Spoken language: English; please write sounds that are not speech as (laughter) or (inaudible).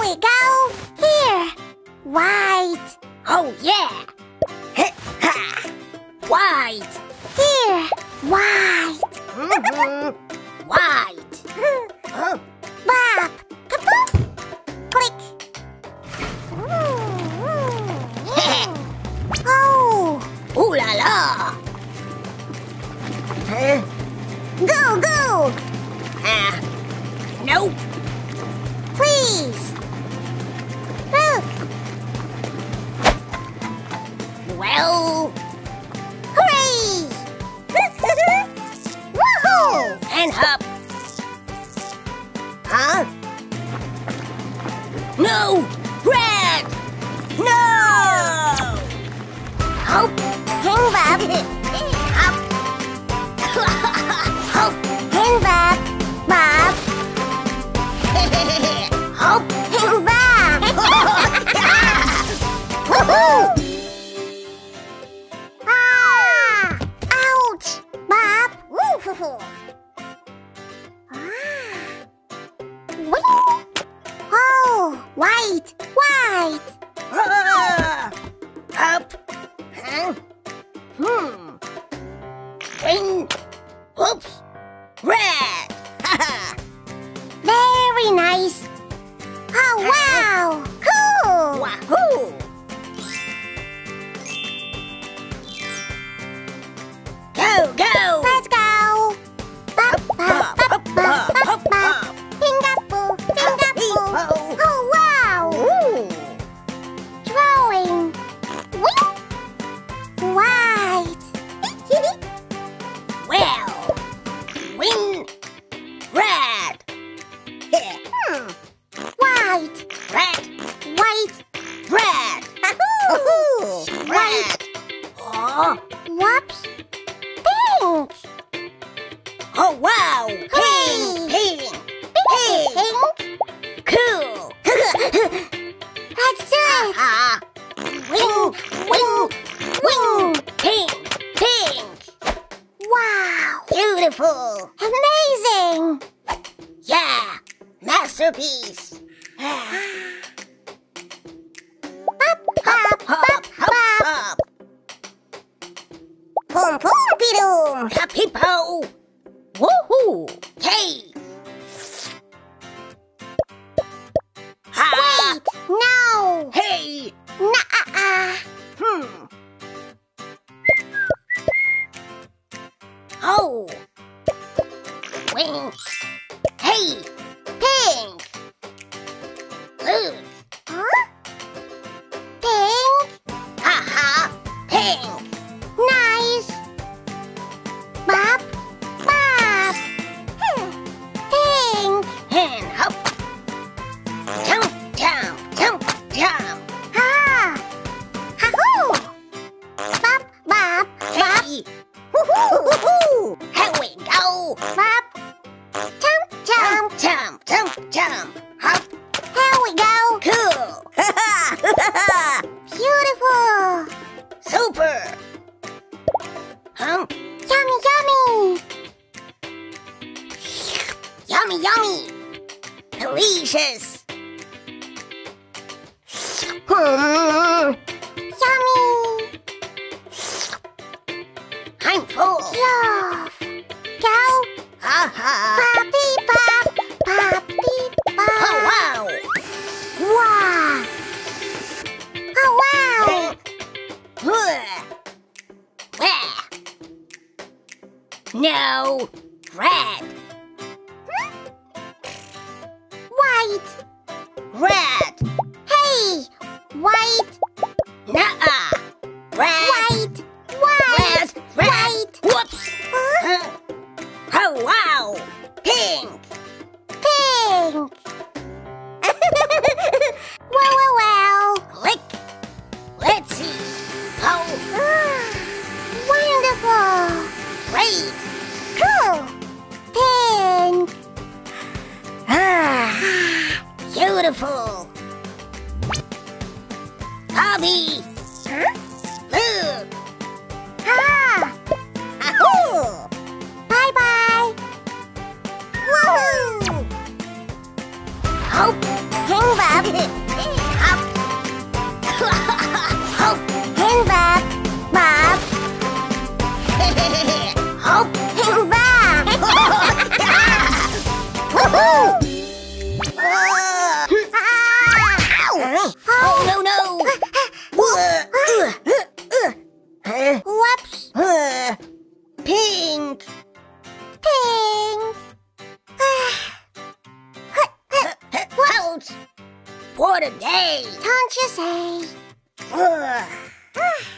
we go. Here. White. Oh, yeah. White. Here. White. White. Bob. Kapoop. Click. (laughs) Oh. Ooh la la. Go, go. Ah. Nope. Please. Look. Well, Hooray. (laughs) Woohoo. and up. Huh? No! Red! No! Hop. Hang Bob. (laughs) Oh, Whoops. Pink. oh wow. Hooray. Pink, pink, pink. Pink. Cool. Let's do it. Ah, Wing, wing, wing. pink, pink. Wow. Beautiful. Amazing. Yeah. Masterpiece. Be-doom. Capipo. Woohoo. Hey. Ha. Wait, no. Hey. Nuh-uh. Hmm. Oh. Wing. Hey. Go. Bop. Jump, jump. Jump, jump, jump. Hop. Here we go. Cool. (laughs) Beautiful. Super. Huh? Yummy, yummy. Yummy, yummy. Delicious. Hmm. Red. White. Beautiful. Bobby. Huh? Look. Ah. Ahoo. Bye bye. Woohoo. Hope. Hang Bob. You say? Ugh. Ah.